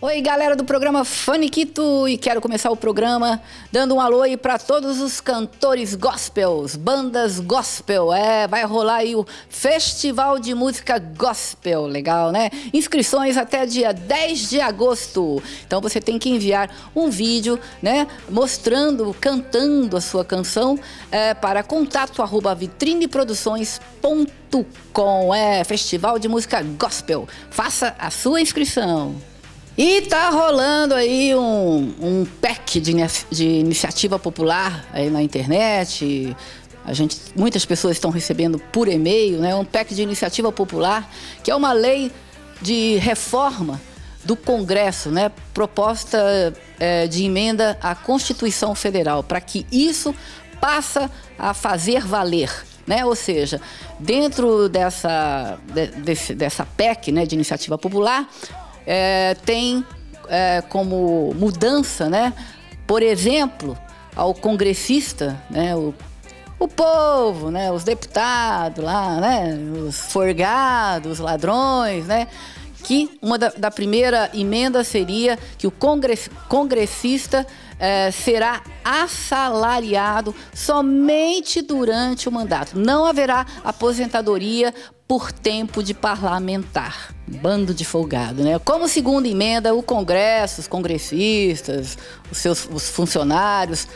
Oi, galera do programa Faniquito, e quero começar o programa dando um alô aí para todos os cantores gospels, bandas gospel. É, vai rolar aí o Festival de Música Gospel, legal, né? Inscrições até dia 10 de agosto. Então você tem que enviar um vídeo, né, mostrando, cantando a sua canção é, para contato arroba vitrineproduções.com. É, Festival de Música Gospel. Faça a sua inscrição. E tá rolando aí um, um pack de, de iniciativa popular aí na internet. A gente, muitas pessoas estão recebendo por e-mail, né? Um pack de iniciativa popular, que é uma lei de reforma do Congresso, né? Proposta é, de emenda à Constituição Federal, para que isso passa a fazer valer. Né? Ou seja, dentro dessa, de, desse, dessa PEC né, de iniciativa popular, é, tem é, como mudança, né? Por exemplo, ao congressista, né? O, o povo, né? Os deputados lá, né? Os forgados, os ladrões, né? Que uma da, da primeira emenda seria que o congress, congressista é, será assalariado somente durante o mandato. Não haverá aposentadoria por tempo de parlamentar. Bando de folgado, né? Como segunda emenda, o Congresso, os congressistas, os seus os funcionários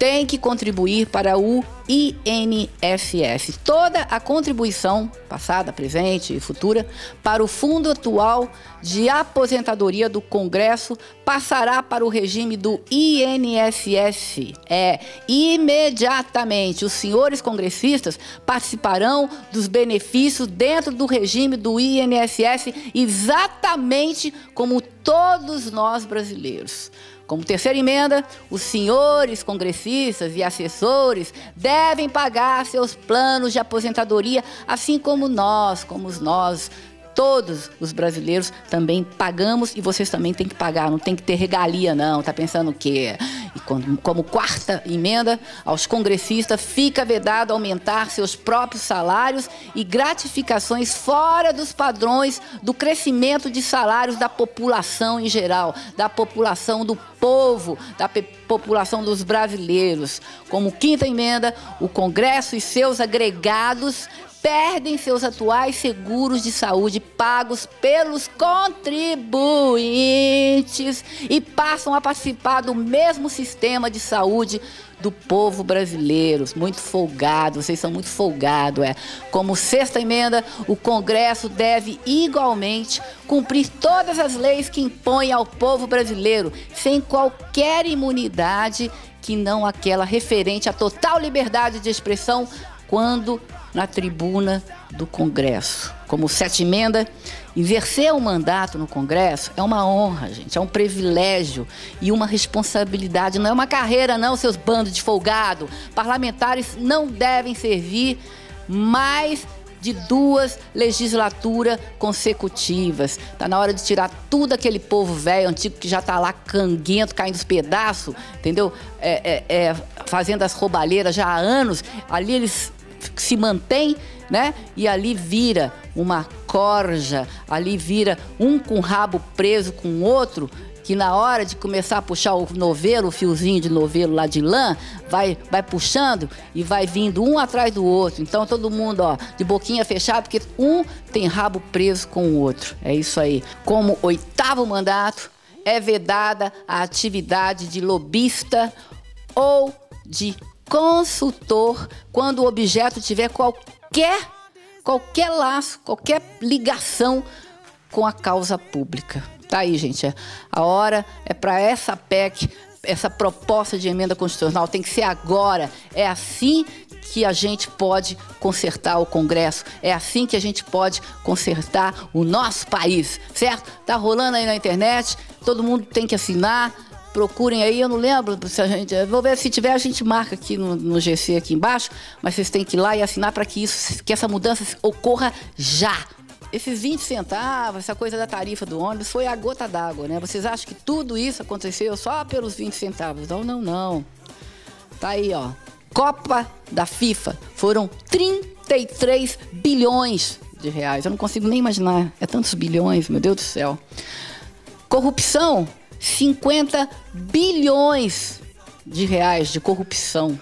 tem que contribuir para o INSS. Toda a contribuição, passada, presente e futura, para o fundo atual de aposentadoria do Congresso passará para o regime do INSS. É, imediatamente, os senhores congressistas participarão dos benefícios dentro do regime do INSS, exatamente como todos nós brasileiros. Como terceira emenda, os senhores congressistas e assessores devem pagar seus planos de aposentadoria, assim como nós, como nós, todos os brasileiros também pagamos e vocês também têm que pagar, não tem que ter regalia não, tá pensando o quê? E como, como quarta emenda, aos congressistas fica vedado aumentar seus próprios salários e gratificações fora dos padrões do crescimento de salários da população em geral, da população do povo, da população dos brasileiros. Como quinta emenda, o Congresso e seus agregados perdem seus atuais seguros de saúde pagos pelos contribuintes e passam a participar do mesmo sistema de saúde do povo brasileiro. Muito folgado, vocês são muito folgados, é. Como sexta emenda, o Congresso deve igualmente cumprir todas as leis que impõem ao povo brasileiro, sem qualquer imunidade que não aquela referente à total liberdade de expressão quando na tribuna do Congresso. Como sete emenda, exercer o mandato no Congresso é uma honra, gente, é um privilégio e uma responsabilidade. Não é uma carreira, não, seus bandos de folgado. Parlamentares não devem servir mais de duas legislaturas consecutivas. Tá na hora de tirar tudo aquele povo velho, antigo, que já tá lá canguento, caindo os pedaços, entendeu? É, é, é, fazendo as roubalheiras já há anos. Ali eles se mantém, né? E ali vira uma corja, ali vira um com o rabo preso com o outro, que na hora de começar a puxar o novelo, o fiozinho de novelo lá de lã, vai, vai puxando e vai vindo um atrás do outro. Então todo mundo, ó, de boquinha fechada, porque um tem rabo preso com o outro. É isso aí. Como oitavo mandato, é vedada a atividade de lobista ou de consultor quando o objeto tiver qualquer qualquer laço, qualquer ligação com a causa pública. Tá aí, gente. A hora é para essa PEC, essa proposta de emenda constitucional tem que ser agora. É assim que a gente pode consertar o Congresso. É assim que a gente pode consertar o nosso país, certo? Tá rolando aí na internet, todo mundo tem que assinar procurem aí, eu não lembro se a gente. Vou ver se tiver, a gente marca aqui no, no GC aqui embaixo, mas vocês têm que ir lá e assinar para que isso, que essa mudança ocorra já. Esses 20 centavos, essa coisa da tarifa do ônibus foi a gota d'água, né? Vocês acham que tudo isso aconteceu só pelos 20 centavos? Não, não, não. Tá aí, ó. Copa da FIFA foram 33 bilhões de reais. Eu não consigo nem imaginar. É tantos bilhões, meu Deus do céu. Corrupção, 50 bilhões de reais de corrupção.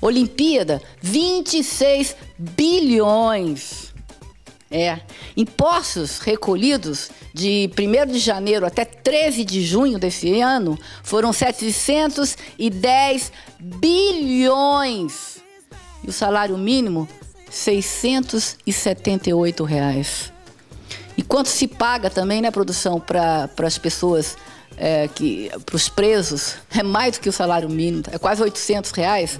Olimpíada, 26 bilhões. É. Impostos recolhidos de 1 de janeiro até 13 de junho desse ano foram 710 bilhões. E o salário mínimo, 678 reais. E quanto se paga também, né, produção, para as pessoas, é, que para os presos, é mais do que o salário mínimo, é quase 800 reais.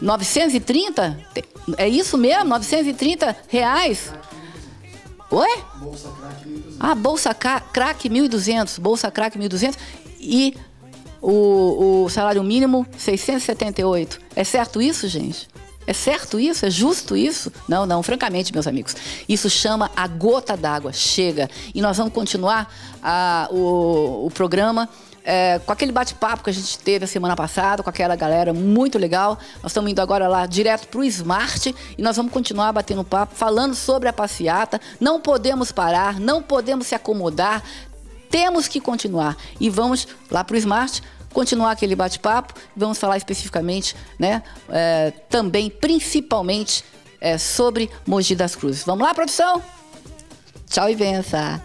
930? É isso mesmo? 930 reais? Oi? Bolsa Crack 1.200. Ah, Bolsa Crack 1.200. Bolsa Crack 1.200. E o, o salário mínimo 678. É certo isso, gente? É certo isso? É justo isso? Não, não, francamente, meus amigos. Isso chama a gota d'água. Chega. E nós vamos continuar a, o, o programa é, com aquele bate-papo que a gente teve a semana passada, com aquela galera muito legal. Nós estamos indo agora lá direto para o Smart e nós vamos continuar batendo papo, falando sobre a passeata. Não podemos parar, não podemos se acomodar, temos que continuar. E vamos lá para o Smart continuar aquele bate-papo. Vamos falar especificamente, né, é, também, principalmente, é, sobre Mogi das Cruzes. Vamos lá, produção? Tchau e benção.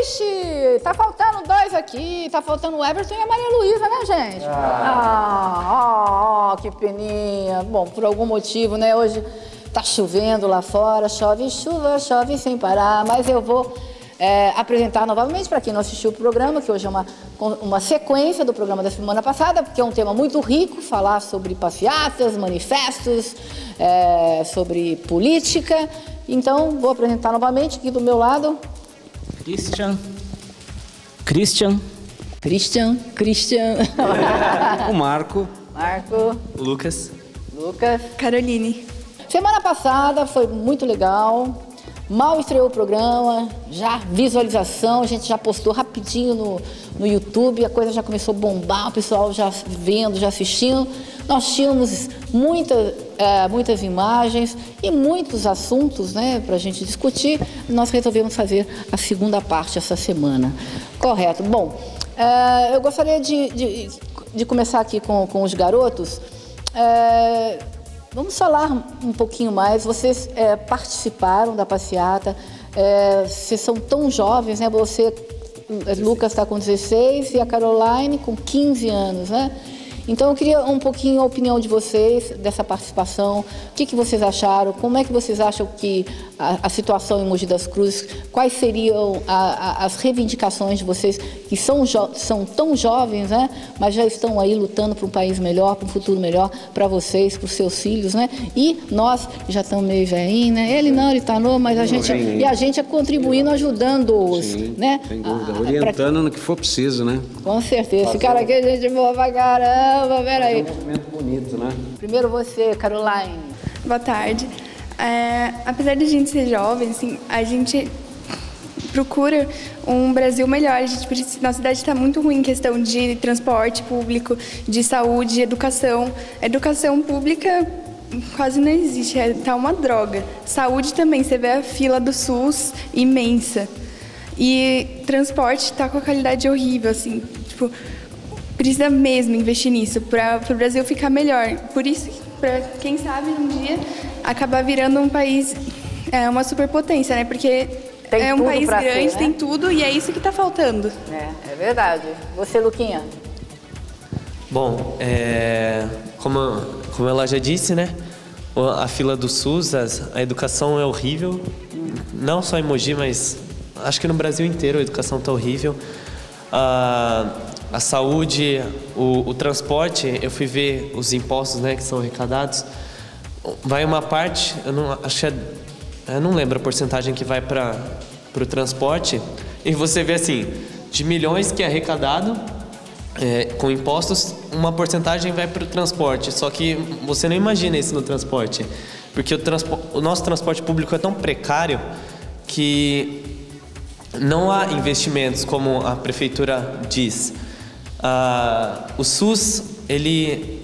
Ixi, tá faltando dois aqui. Tá faltando o Everton e a Maria Luísa, né, gente? Ah, ah, oh, que peninha. Bom, por algum motivo, né? Hoje tá chovendo lá fora, chove chuva, chove sem parar, mas eu vou é, apresentar novamente para quem não assistiu o programa, que hoje é uma, uma sequência do programa da semana passada, porque é um tema muito rico, falar sobre passeatas, manifestos, é, sobre política. Então, vou apresentar novamente aqui do meu lado Christian. Christian. Christian. Christian. o Marco. Marco. Lucas. Lucas. Caroline. Semana passada foi muito legal. Mal estreou o programa, já visualização, a gente já postou rapidinho no, no YouTube, a coisa já começou a bombar, o pessoal já vendo, já assistindo. Nós tínhamos muita, é, muitas imagens e muitos assuntos né, para a gente discutir. Nós resolvemos fazer a segunda parte essa semana. Correto. Bom, é, eu gostaria de, de, de, começar aqui com, com os garotos. É, Vamos falar um pouquinho mais. Vocês é, participaram da passeata, é, vocês são tão jovens, né? Você, Lucas está com 16 e a Caroline com 15 anos, né? Então eu queria um pouquinho a opinião de vocês dessa participação. O que, que vocês acharam? Como é que vocês acham que a, a situação em Mogi das Cruzes, quais seriam a, a, as reivindicações de vocês que são, são tão jovens, né? Mas já estão aí lutando para um país melhor, para um futuro melhor para vocês, para os seus filhos, né? E nós já estamos meio velhinhos, né? Ele não, ele está novo, mas a gente e a gente é contribuindo, ajudando-os, né? Sem dúvida, orientando pra... no que for preciso, né? Com certeza. Esse cara aqui é gente boa pra caramba caramba, peraí. É um movimento bonito, né? Primeiro você, Caroline. Boa tarde. É, apesar de a gente ser jovem, assim, a gente procura um Brasil melhor. A gente, nossa cidade está muito ruim em questão de transporte público, de saúde, de educação. educação pública quase não existe, está é, tá uma droga. Saúde também, você vê a fila do SUS imensa. E transporte está com a qualidade horrível, assim, tipo, precisa mesmo investir nisso para o Brasil ficar melhor. Por isso, para quem sabe um dia acabar virando um país, é, uma superpotência, né? Porque tem é um país grande, ser, né? tem tudo e é isso que está faltando. É, é verdade. Você, Luquinha? Bom, é, como, como ela já disse, né? A fila do SUS, a educação é horrível. Não só em Mogi, mas acho que no Brasil inteiro a educação está horrível. Ah, a saúde, o, o, transporte, eu fui ver os impostos né, que são arrecadados. Vai uma parte, eu não, acho é, eu não lembro a porcentagem que vai para o transporte, e você vê assim, de milhões que é arrecadado é, com impostos, uma porcentagem vai para o transporte. Só que você não imagina isso no transporte, porque o, transpo o nosso transporte público é tão precário que não há investimentos como a prefeitura diz. Uh, o SUS ele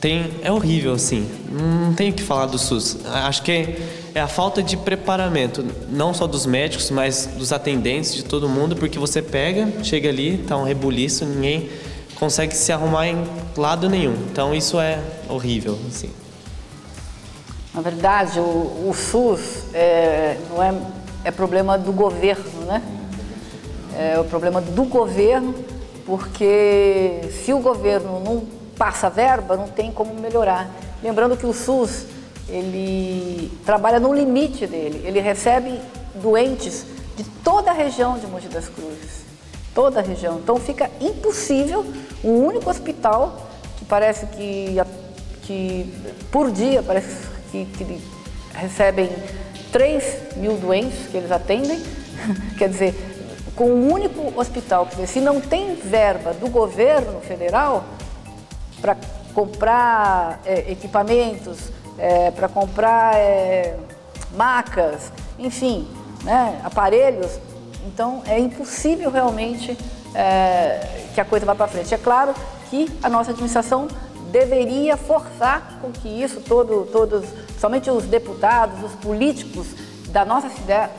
tem, é horrível, assim. Não tenho que falar do SUS. Acho que é, é a falta de preparamento, não só dos médicos, mas dos atendentes, de todo mundo, porque você pega, chega ali, tá um rebuliço, ninguém consegue se arrumar em lado nenhum. Então isso é horrível, assim. Na verdade, o, o SUS é, não é, é problema do governo, né? É o problema do governo, porque se o governo não passa verba, não tem como melhorar. Lembrando que o SUS, ele trabalha no limite dele, ele recebe doentes de toda a região de Mogi das Cruzes toda a região. Então fica impossível um único hospital que parece que, que por dia parece que, que recebem 3 mil doentes que eles atendem. Quer dizer, com um único hospital, quer dizer, se não tem verba do governo federal para comprar é, equipamentos, é, para comprar é, macas, enfim, né, aparelhos, então, é impossível realmente é, que a coisa vá para frente. É claro que a nossa administração deveria forçar com que isso, todo, todos, somente os deputados, os políticos da nossa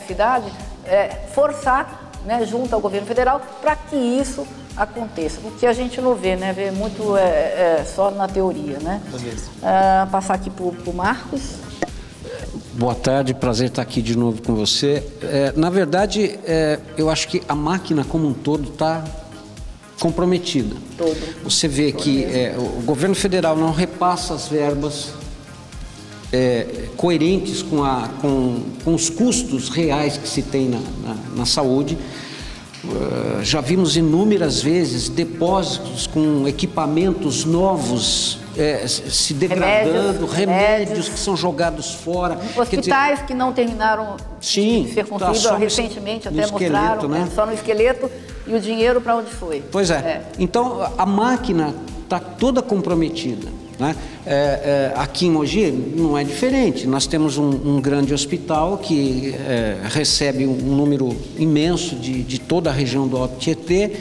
cidade, é, forçar né, junto ao governo federal para que isso aconteça. O que a gente não vê, né? Vê muito é, é só na teoria, né? Ah, passar aqui para o Marcos. Boa tarde, prazer estar aqui de novo com você. É, na verdade, é, eu acho que a máquina como um todo está comprometida. Todo. Você vê que é, o governo federal não repassa as verbas é, coerentes com, a, com, com, os custos reais que se tem na, na, na saúde. Uh, já vimos inúmeras vezes depósitos com equipamentos novos é, se degradando, remédios, remédios, que são jogados fora. Hospitais dizer, que não terminaram sim, de ser construídos tá recentemente, até esqueleto, mostraram, né? só no esqueleto e o dinheiro para onde foi. Pois é. é. Então a máquina está toda comprometida. Né? É, é, aqui em Mogi não é diferente. Nós temos um, um grande hospital que é, recebe um número imenso de, de toda a região do Alto Tietê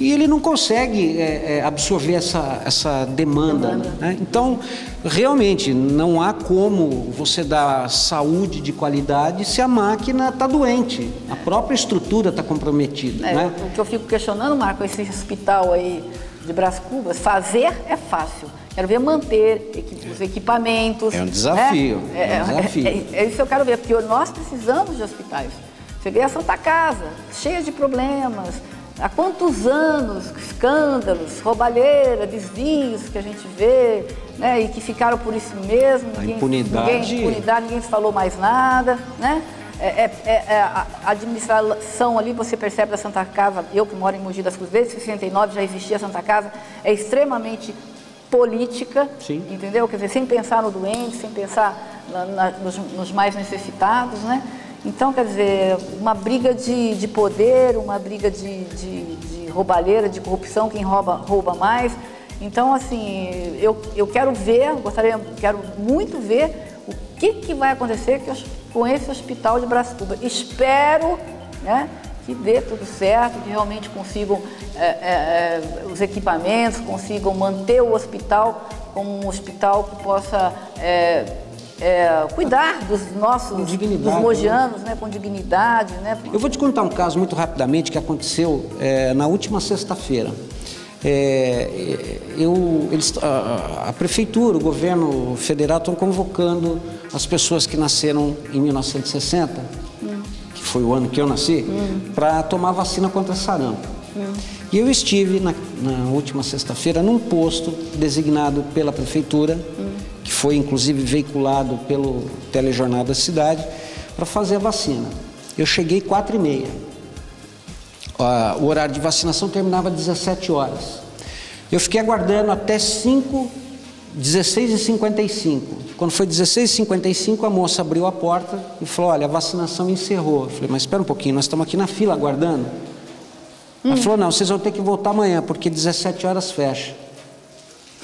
e ele não consegue é, é, absorver essa, essa demanda. demanda. Né? Então, realmente, não há como você dar saúde de qualidade se a máquina está doente, a própria estrutura está comprometida. É, né? O que eu fico questionando, Marco, esse hospital aí de Brás Cubas, fazer é fácil. Quero ver manter os equipamentos. É um desafio. Né? É, é, um desafio. É, é, é, isso que eu quero ver, porque nós precisamos de hospitais. Você vê a Santa Casa, cheia de problemas, Há quantos anos, escândalos, roubalheira, desvios que a gente vê, né, e que ficaram por isso mesmo. A ninguém, impunidade. Ninguém, impunidade, ninguém falou mais nada, né? É, é, é, é a administração ali, você percebe da Santa Casa, eu que moro em Mogi das Cruzes, desde 69 já existia a Santa Casa, é extremamente política, Sim. entendeu? Quer dizer, sem pensar no doente, sem pensar na, na, nos, nos mais necessitados, né? Então, quer dizer, uma briga de, de poder, uma briga de, de, de roubalheira, de corrupção, quem rouba, rouba mais. Então, assim, eu, eu quero ver, gostaria, quero muito ver o que, que vai acontecer com esse hospital de Brascuba. Espero né, que dê tudo certo, que realmente consigam é, é, é, os equipamentos, consigam manter o hospital como um hospital que possa é, é, cuidar dos nossos dos mogianos, né? com dignidade. Né? Eu vou te contar um caso muito rapidamente que aconteceu é, na última sexta-feira. É, eu, eles, a, a, prefeitura, o governo federal estão convocando as pessoas que nasceram em 1960, hum. que foi o ano que eu nasci, hum. para tomar vacina contra sarampo. Hum. E eu estive na, na última sexta-feira num posto designado pela prefeitura hum que foi inclusive veiculado pelo telejornal da cidade, para fazer a vacina. Eu cheguei quatro e meia. O horário de vacinação terminava às 17 horas. Eu fiquei aguardando até 5, 16 e 55. Quando foi 16 e 55, a moça abriu a porta e falou: Olha, a vacinação encerrou. Eu falei: Mas espera um pouquinho, nós estamos aqui na fila aguardando. Hum. Ela falou: Não, vocês vão ter que voltar amanhã, porque 17 horas fecha.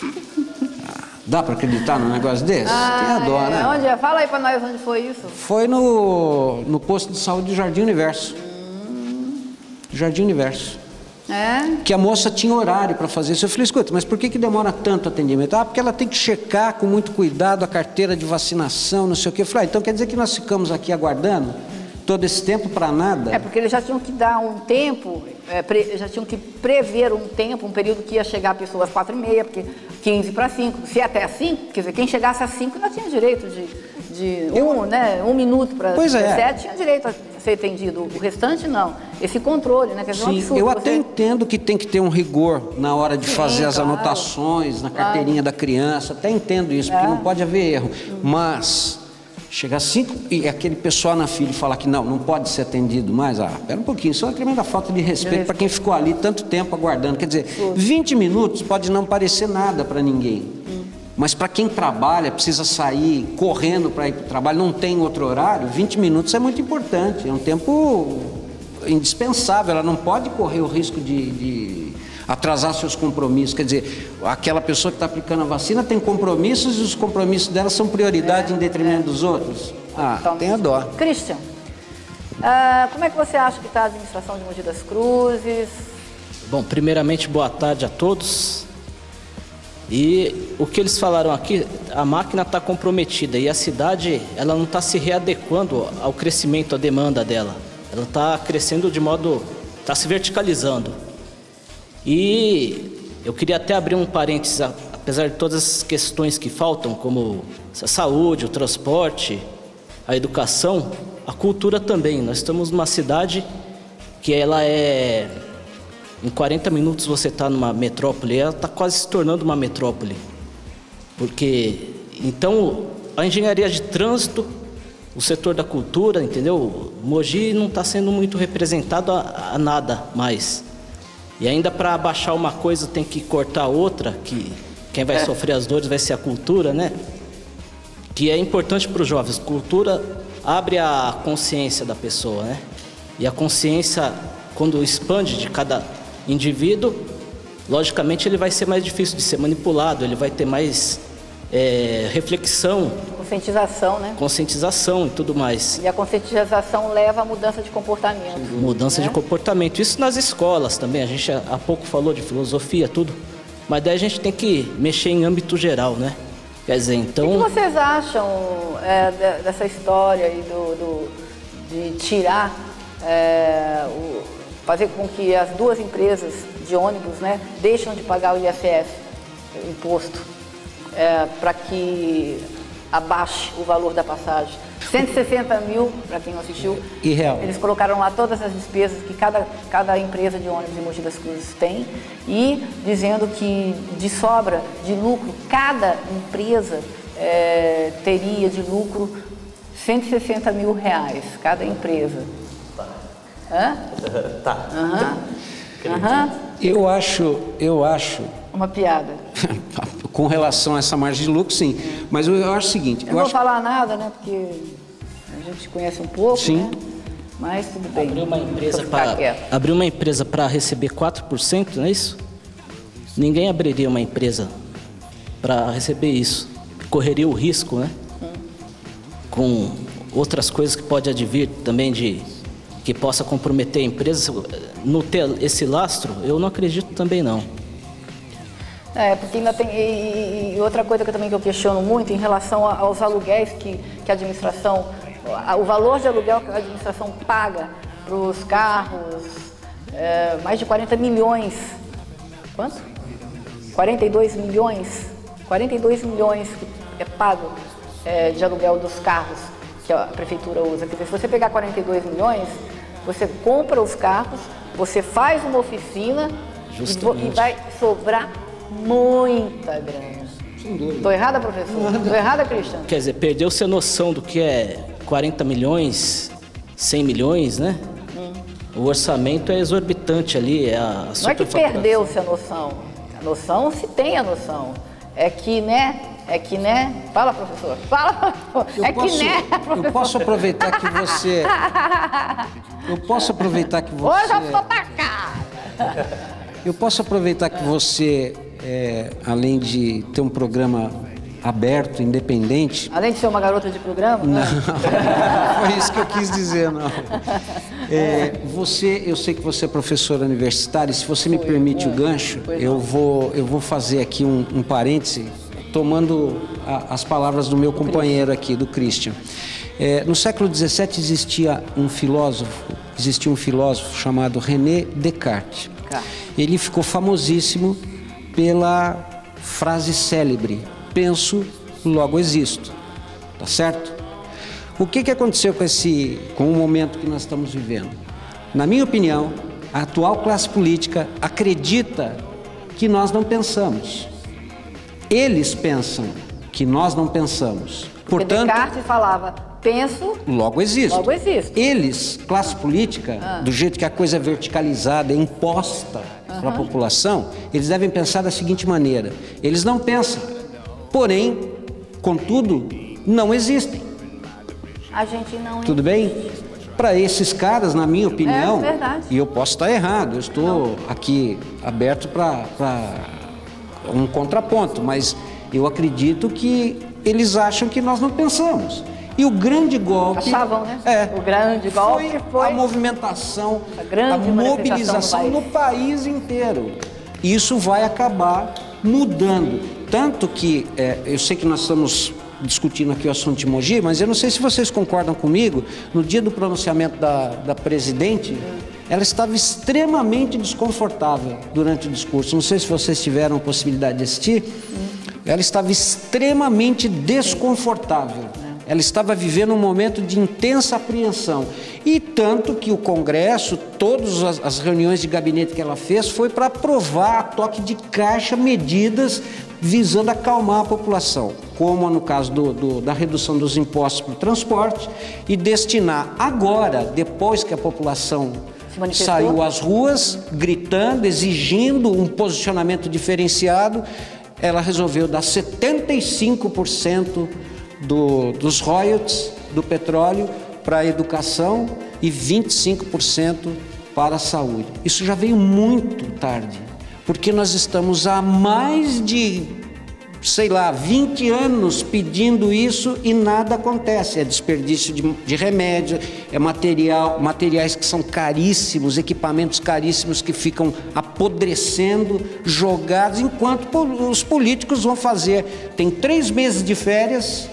Dá para acreditar num negócio desse? Ah, Tem a dó, é. né? Onde é? Fala aí para nós onde foi isso. Foi no, no posto de saúde do Jardim Universo. Hum. Jardim Universo. É? Que a moça tinha horário para fazer isso. Eu falei, escuta, mas por que, que demora tanto atendimento? Ah, porque ela tem que checar com muito cuidado a carteira de vacinação, não sei o quê. Eu falei, ah, então quer dizer que nós ficamos aqui aguardando todo esse tempo para nada? É, porque eles já tinham que dar um tempo, é, pre, já tinham que prever um tempo, um período que ia chegar a pessoa às quatro e meia, porque 15 para 5. Se até às 5, quer dizer, quem chegasse às 5 ainda tinha direito de, de um, né, um minuto para Pois é. 17, tinha direito a ser atendido. O restante, não. Esse controle, né? Dizer, é um Sim, absurdo. eu você- até entendo que tem que ter um rigor na hora de Sim, fazer as claro. anotações na carteirinha da criança, até entendo isso, É. porque não pode haver erro. Mas chegar cinco e aquele pessoal na fila falar que não, não pode ser atendido mais, ah, pera um pouquinho, isso é uma tremenda falta de respeito para quem ficou ali tanto tempo aguardando. Quer dizer, 20 minutos pode não parecer nada para ninguém. Mas para quem trabalha, precisa sair correndo para ir para o trabalho, não tem outro horário, 20 minutos é muito importante, é um tempo indispensável, ela não pode correr o risco de, de atrasar seus compromissos. Quer dizer, aquela pessoa que está aplicando a vacina tem compromissos e os compromissos dela são prioridade em detrimento dos outros. Ah, Então, tenha dó. Christian, ah, como é que você acha que está a administração de Mogi das Cruzes? Bom, primeiramente, boa tarde a todos. E o que eles falaram aqui, a máquina está comprometida e a cidade ela não está se readequando ao crescimento, à demanda dela. Ela está crescendo de modo, está se verticalizando. E eu queria até abrir um parênteses, apesar de todas as questões que faltam, como a saúde, o transporte, a educação, a cultura também. Nós estamos numa cidade que ela é em 40 minutos você está numa metrópole, ela está quase se tornando uma metrópole. Porque, então, a engenharia de trânsito, o setor da cultura, entendeu? Mogi não está sendo muito representado a, a nada mais. E ainda para abaixar uma coisa tem que cortar outra, que quem vai sofrer as dores vai ser a cultura, né? que é importante para os jovens. Cultura abre a consciência da pessoa, né? E a consciência, quando expande de cada indivíduo, logicamente ele vai ser mais difícil de ser manipulado, ele vai ter mais é, reflexão, Conscientização, né? conscientização e tudo mais. E a conscientização leva à mudança de comportamento. Mudança né? de comportamento. Isso nas escolas também. A gente há pouco falou de filosofia, tudo. Mas daí a gente tem que mexer em âmbito geral, né? Quer dizer, O que então. vocês acham é, de- dessa história aí do, do- de tirar, é, o- fazer com que as duas empresas de ônibus né, deixam de pagar o IFF, o imposto, para que abaixe o valor da passagem? 160 mil, para quem não assistiu, Irreal. eles colocaram lá todas as despesas que cada, cada empresa de ônibus em Mogi das Cruzes tem e dizendo que de sobra de lucro, cada empresa eh, teria de lucro 160 mil reais, cada empresa. Hã? Tá. Aham. Aham. Eu acho, eu acho, Uma piada. com relação a essa margem de lucro, sim. Mas eu, eu acho o seguinte, Eu eu não vou acho falar nada, né? Porque a gente conhece um pouco, Sim. né? Mas tudo bem. Abrir uma empresa para quieto. abrir uma empresa para receber 4%, não é isso? Ninguém abriria uma empresa para receber isso. Correria o risco, né? Com outras coisas que pode advir também de que possa comprometer a empresa. No ter esse lastro, eu não acredito também não. É, porque ainda tem. E, e- outra coisa que eu também que eu questiono muito em relação aos aluguéis que, que a administração. O valor de aluguel que a administração paga para os carros, é, mais de 40 milhões. Quanto? 42 milhões. 42 milhões que é pago é, de aluguel dos carros que a prefeitura usa. Quer dizer, se você pegar 42 milhões, você compra os carros, você faz uma oficina e vo- e Justamente. vai sobrar muita grana. Estou errada, professor? Estou errada, Cristiano? Quer dizer, perdeu-se a noção do que é 40 milhões, 100 milhões, né? O orçamento é exorbitante ali, é a Não é que perdeu-se a noção. A noção se tem a noção. É que, né? É que, né? Fala, professor. Fala, professor. Eu É posso, que, né, eu professor? posso aproveitar que você. Eu posso aproveitar que Hoje eu você. pra cá. Eu posso aproveitar que você, é, além de ter um programa aberto, independente. Além de ser uma garota de programa? Não, não foi isso que eu quis dizer, não. É, você, eu sei que você é professora universitária, e se você me permite o gancho, eu vou, eu vou fazer aqui um, um parêntese, tomando a, as palavras do meu companheiro aqui, do Christian. É, no século XVII existia um filósofo, existia um filósofo chamado René Descartes. Ele ficou famosíssimo pela frase célebre: penso, logo existo. Tá certo? O que, que aconteceu com esse, com o momento que nós estamos vivendo? Na minha opinião, a atual classe política acredita que nós não pensamos. Eles pensam que nós não pensamos. Porque Portanto, Descartes falava, penso, logo existo. Logo existo. Eles, classe política, Ah. do jeito que a coisa é verticalizada, é imposta para a população, eles devem pensar da seguinte maneira: eles não pensam, porém, contudo, não existem. a gente não... Tudo bem? Para esses caras, na minha opinião, É verdade. e eu posso estar errado, eu estou aqui aberto para um contraponto, mas eu acredito que eles acham que nós não pensamos. E o grande golpe. Achavam, né? É. O grande golpe foi a movimentação, a grande mobilização manifestação no no país inteiro. Isso vai acabar mudando. Tanto que, é, eu sei que nós estamos discutindo aqui o assunto de Mogi, mas eu não sei se vocês concordam comigo, no dia do pronunciamento da, da presidente, ela estava extremamente desconfortável durante o discurso. Não sei se vocês tiveram a possibilidade de assistir. Ela estava extremamente desconfortável. Ela estava vivendo um momento de intensa apreensão. E tanto que o Congresso, todas as, reuniões de gabinete que ela fez, foi para aprovar a toque de caixa medidas visando acalmar a população, como no caso do- do- da redução dos impostos para o transporte, e destinar agora, depois que a população saiu às ruas, gritando, exigindo um posicionamento diferenciado, ela resolveu dar 75% do, dos royalties do petróleo para a educação e 25% para a saúde. Isso já veio muito tarde, porque nós estamos há mais de sei lá, 20 anos pedindo isso e nada acontece. É desperdício de, de remédio, é material, materiais que são caríssimos, equipamentos caríssimos que ficam apodrecendo, jogados, enquanto os políticos vão fazer. Tem três meses de férias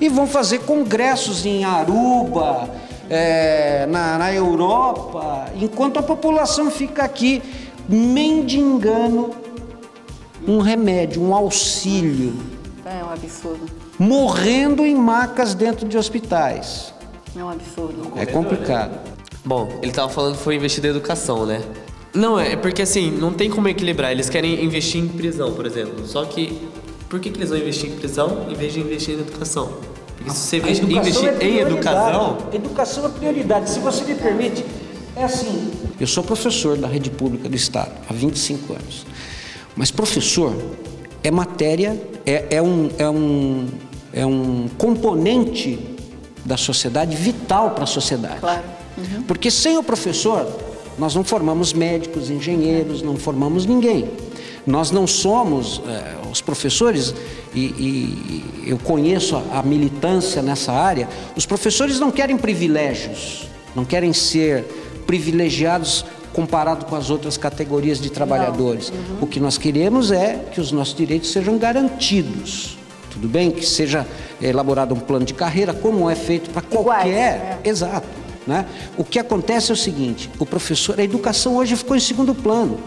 e vão fazer congressos em Aruba, é, na, na Europa, enquanto a população fica aqui mendigando um remédio, um auxílio, É um absurdo. morrendo em macas dentro de hospitais. É um absurdo. É complicado. Bom, ele tava falando que foi investir na educação, né? Não, é porque assim, não tem como equilibrar. Eles querem investir em prisão, por exemplo. Só que, por que, que eles vão investir em prisão em vez de investir em educação? Porque se você educação investir é em prioridade. educação, Educação é prioridade. Se você me permite, é assim. Eu sou professor da rede pública do Estado há 25 anos. Mas professor é matéria, é, é um, é, um, é um componente da sociedade vital para a sociedade. Claro. Porque sem o professor, nós não formamos médicos, engenheiros, não formamos ninguém. Nós não somos, eh, os professores, e, e eu conheço a, a militância nessa área, os professores não querem privilégios, não querem ser privilegiados comparado com as outras categorias de trabalhadores. O que nós queremos é que os nossos direitos sejam garantidos. Tudo bem? Que seja elaborado um plano de carreira, como é feito para qualquer. é. Exato. Né? O que acontece é o seguinte: o professor, a educação hoje ficou em segundo plano.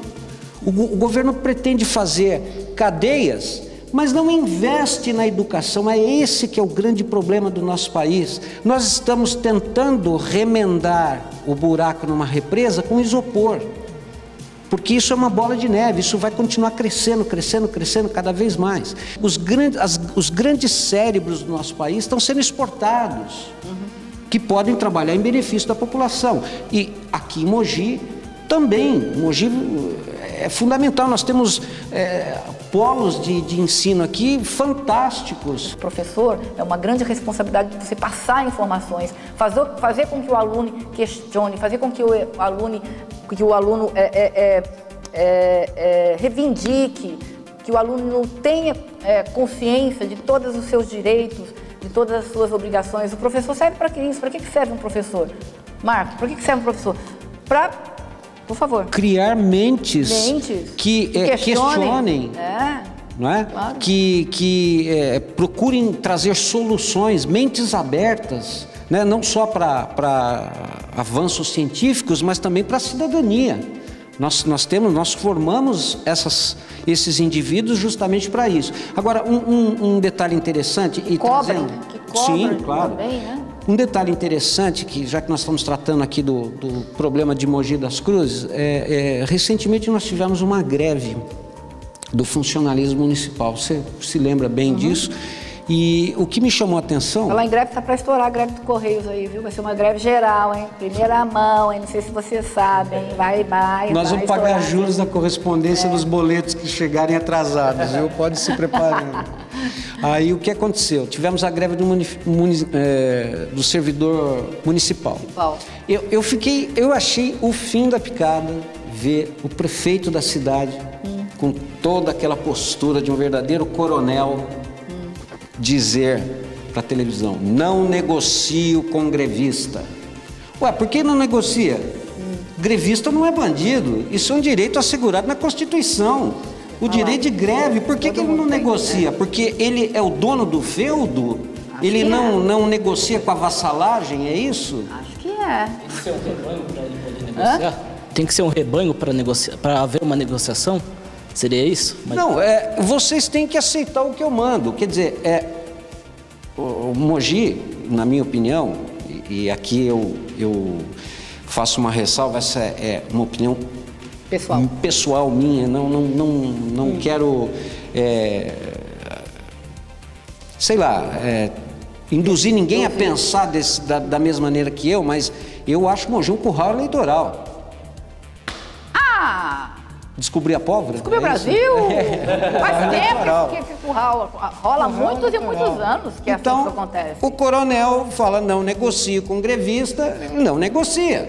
O, o governo pretende fazer cadeias, mas não investe na educação. É esse que é o grande problema do nosso país. Nós estamos tentando remendar o buraco numa represa com isopor. Porque isso é uma bola de neve, isso vai continuar crescendo, crescendo, crescendo cada vez mais. Os grandes, as- os grandes cérebros do nosso país estão sendo exportados, que podem trabalhar em benefício da população. E aqui em Mogi também, Mogi é fundamental, nós temos eh, polos de, de ensino aqui fantásticos. professor é uma grande responsabilidade de você passar informações, fazer, fazer com que o aluno questione, fazer com que o aluno, que o aluno é, é, é, é, é, reivindique, que o aluno tenha é, consciência de todos os seus direitos, de todas as suas obrigações. O professor serve para que isso? Para que serve um professor? Marcos, para que serve um professor? Para, por favor. Criar mentes, Mentes que, que é, questionem. questionem, É. não é? Claro. Que, que é, procurem trazer soluções, mentes abertas, né? não só para avanços científicos, mas também para a cidadania. Nós, nós temos, nós formamos essas, esses indivíduos justamente para isso. Agora, um, um- um detalhe interessante e Cobrem, trazendo, que cobrem sim, claro. também, né? Um detalhe interessante, que já que nós estamos tratando aqui do, do problema de Mogi das Cruzes, é, é, recentemente nós tivemos uma greve do funcionalismo municipal. Você se lembra bem Uhum. disso? E o que me chamou a atenção. Falar em greve tá para estourar a greve dos Correios aí, viu? Vai ser uma greve geral, hein? Primeira mão, hein? Não sei se vocês sabem. Vai, vai. Nós vai vamos pagar estourar. juros da correspondência dos boletos que chegarem atrasados, viu? Pode se preparando. Aí o que aconteceu? Tivemos a greve do, eh, do servidor municipal. Municipal. Eu, eu fiquei, eu achei o fim da picada ver o prefeito da cidade com toda aquela postura de um verdadeiro coronel dizer para a televisão: não negocio com grevista. Ué, por que não negocia? Grevista não é bandido, isso é um direito assegurado na Constituição. O direito de greve, por que, que ele não negocia? Porque ele é o dono do feudo? Ele que não, não negocia com a vassalagem, é isso? Acho que é. Negociar? Tem que ser um rebanho para negociar, para haver uma negociação? Seria isso? Mas- Não, é, vocês têm que aceitar o que eu mando. Quer dizer, é, o, o Mogi, na minha opinião, e, e aqui eu, eu faço uma ressalva, essa é uma opinião Pessoal. pessoal minha, não, não, não, não quero, é, sei lá, é, induzir ninguém a pensar desse- da, da mesma maneira que eu, mas eu acho Mogi um curral eleitoral. Descobrir a pólvora? Descobriu o é? Brasil! Faz eleitoral. tempo que esse curral rola muitos e muitos anos que é então, assim que acontece. o coronel fala, não negocio com o grevista, não negocia.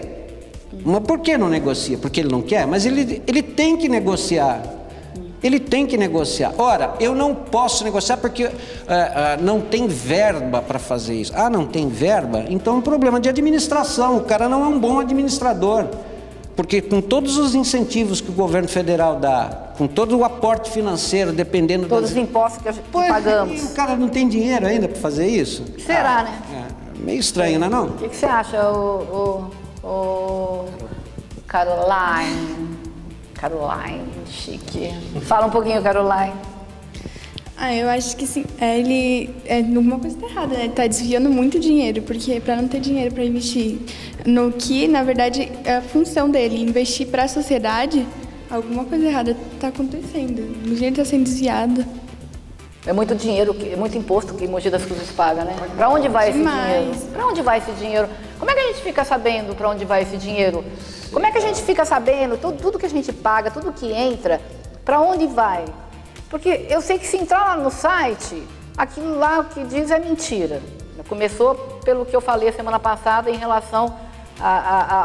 Mas por que não negocia? Porque ele não quer? Mas ele, ele tem que negociar. Ele tem que negociar. Ora, eu não posso negociar porque ah, ah, não tem verba para fazer isso. Ah, não tem verba? Então é um problema de administração. O cara não é um bom administrador. Porque com todos os incentivos que o governo federal dá, com todo o aporte financeiro, dependendo Todos das os impostos que a gente Pois, e pagamos. o cara não tem dinheiro ainda para fazer isso? Será, né? É, meio estranho, não é não? O que, que você acha, o, o, o Caroline? Caroline, chique. Fala um pouquinho, Caroline. Ah, eu acho que sim. É, ele. É, alguma coisa tá errada, né? Ele tá desviando muito dinheiro, porque para não ter dinheiro para investir no que, na verdade, é a função dele, investir para a sociedade, alguma coisa errada tá acontecendo. O dinheiro tá sendo desviado. É muito dinheiro, é muito imposto que Mogi das Cruzes paga, né? Para onde vai esse Demais. dinheiro? Para onde vai esse dinheiro? Como é que a gente fica sabendo para onde vai esse dinheiro? Como é que a gente fica sabendo tudo, tudo que a gente paga, tudo que entra, para onde vai? Porque eu sei que se entrar lá no site, aquilo lá o que diz é mentira. Começou pelo que eu falei semana passada em relação a-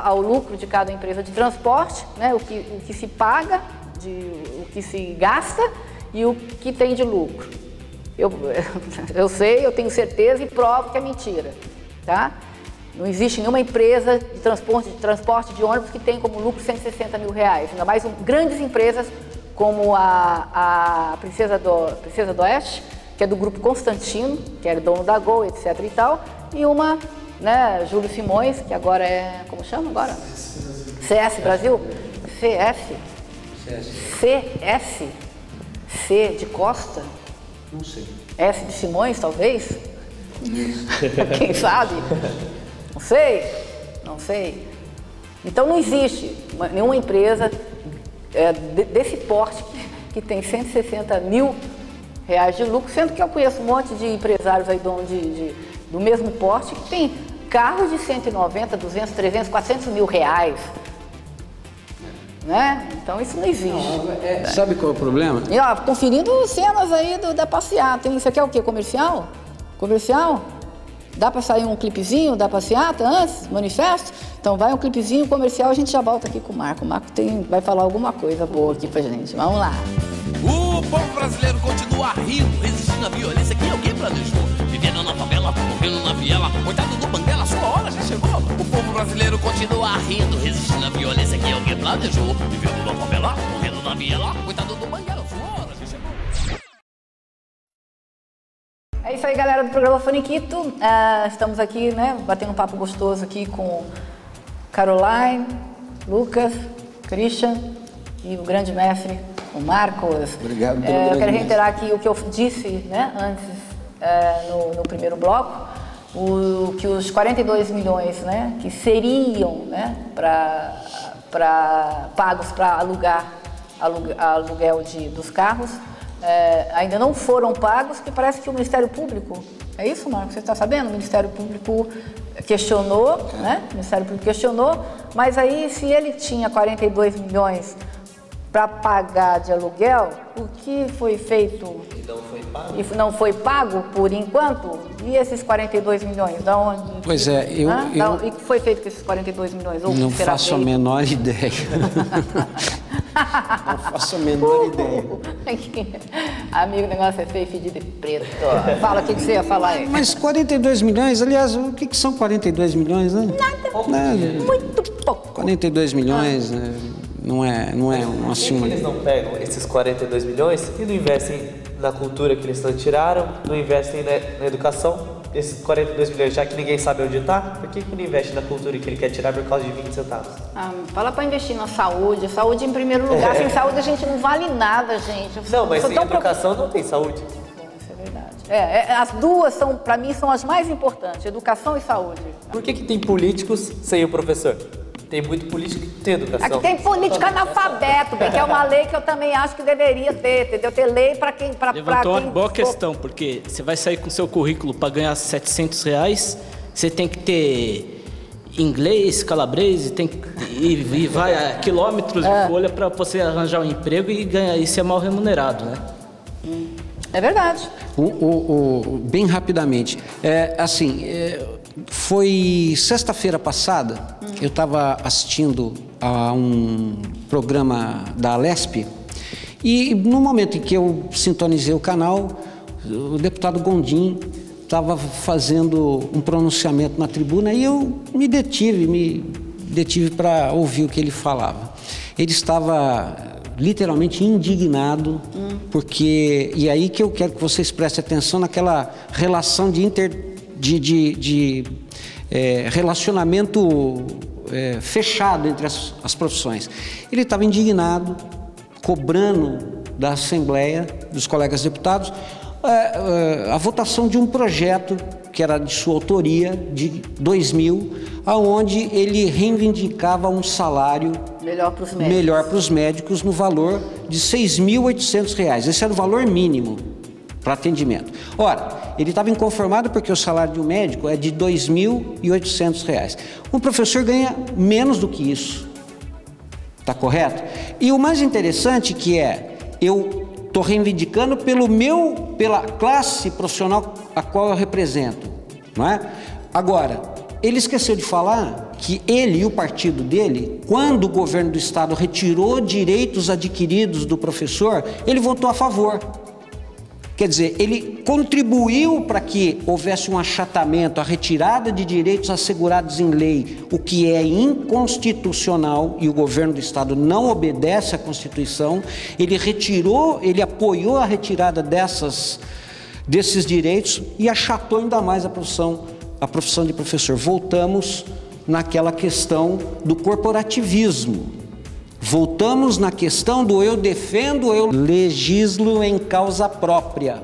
a- ao lucro de cada empresa de transporte, né? o, que, o que se paga, de, o que se gasta e o que tem de lucro. Eu, eu sei, eu tenho certeza e provo que é mentira, tá? Não existe nenhuma empresa de transporte, de transporte de ônibus que tem como lucro 160 mil reais. Ainda mais um- grandes empresas como a, a Princesa, do, Princesa do Oeste, que é do grupo Constantino, que era dono da Gol, etc e tal, e uma, né, Júlio Simões, que agora é, como chama agora? CS Brasil? CS? CS? C de Costa? Não sei. S de Simões, talvez? Quem sabe? Não sei, não sei. Então não existe uma- nenhuma empresa é, de- desse porte que, tem 160 mil reais de lucro, sendo que eu conheço um monte de empresários aí dono de, de- do mesmo porte que tem carros de 190, 200, 300, 400 mil reais. Né? Então isso não existe. É, sabe qual é o problema? E ó, conferindo cenas aí do- da passeata. Isso aqui é o quê? Comercial? Comercial? Dá pra sair um clipezinho da passeata antes? Manifesto? Então vai um clipezinho comercial, a gente já volta aqui com o Marco. O Marco tem, vai falar alguma coisa boa aqui pra gente. Vamos lá. O povo brasileiro continua rindo, resistindo à violência que alguém planejou. Vivendo na favela, morrendo na viela, coitado do Banguela, sua hora já chegou. O povo brasileiro continua rindo, resistindo à violência que alguém planejou. Vivendo na favela, morrendo na viela, coitado do Banguela, É isso aí, galera do programa Faniquito. Ah, estamos aqui, né, batendo um papo gostoso aqui com Caroline, Lucas, Christian e o grande mestre, o Marcos. Obrigado pelo É, Eu quero reiterar aqui o que eu disse né, antes é, no, no primeiro bloco, o, que os 42 milhões né, que seriam né, pra, pra, pagos para alugar alugue- aluguel de, dos carros é, ainda não foram pagos, que parece que o Ministério Público, é isso, Marcos? Você está sabendo? O Ministério Público questionou, né? O Ministério Público questionou, mas aí se ele tinha 42 milhões para pagar de aluguel, o que foi feito E não foi pago. e não foi pago por enquanto? E esses 42 milhões, da onde? Pois é, eu-? Da- eu- E o que foi feito com esses 42 milhões? Ou Não faço a feito? menor ideia. Não faço a menor ideia. Amigo, o negócio é feio, fedido e preto. Fala o que, que você ia falar aí. Mas 42 milhões, aliás, o que, que são 42 milhões, né? Nada. Muito pouco. 42 milhões, né? Não é, não é um, assim, Por que eles não pegam esses 42 milhões e não investem na cultura que eles não tiraram, não investem na, na educação? Esses 42 milhões, já que ninguém sabe onde está, por que, que não investe na cultura que ele quer tirar por causa de 20 centavos? Ah, fala para investir na saúde. Saúde em primeiro lugar. Sem saúde a gente não vale nada, gente. Eu Não, mas sem educação não tem saúde. Isso é verdade. É, é, as duas são, para mim, são as mais importantes: educação e saúde. Por que, que tem políticos sem o professor? Tem muito político que tem educação. Aqui tem política analfabeto, que é uma lei que eu também acho que deveria ter, entendeu? Ter lei para quem. Pra, pra Levantou quem uma boa questão, porque você vai sair com seu currículo para ganhar 700 reais, você tem que ter inglês, calabrese, tem que, e, e vai a quilômetros É. de folha para você arranjar um emprego e ganhar e ser mal remunerado, né? É verdade. O, o- o- bem rapidamente, é, assim, é, foi sexta-feira passada, eu estava assistindo a um programa da Alesp e no momento em que eu sintonizei o canal, o deputado Gondim estava fazendo um pronunciamento na tribuna e eu me detive, me detive para ouvir o que ele falava. Ele estava literalmente indignado, porque. E aí que eu quero que vocês prestem atenção naquela relação de inter. De, de, de, eh, relacionamento eh, fechado entre as, as profissões. Ele estava indignado, cobrando da Assembleia, dos colegas deputados, eh, eh, a votação de um projeto que era de sua autoria, de 2000, aonde ele reivindicava um salário Melhor para os médicos. melhor médicos no valor de 6.800 reais. Esse era o valor mínimo para atendimento. Ora, ele estava inconformado porque o salário de um médico é de 2.800 reais. Um professor ganha menos do que isso. Está correto? E o mais interessante que é, eu estou reivindicando pelo meu, pela classe profissional a qual eu represento, não é? Agora, ele esqueceu de falar que ele e o partido dele, quando o governo do estado retirou direitos adquiridos do professor, ele votou a favor. Quer dizer, ele contribuiu para que houvesse um achatamento, a retirada de direitos assegurados em lei, o que é inconstitucional e o governo do estado não obedece à Constituição. Ele retirou, ele apoiou a retirada dessas desses direitos e achatou ainda mais a profissão, a profissão de professor. Voltamos naquela questão do corporativismo. Voltamos na questão do eu defendo, eu legislo em causa própria.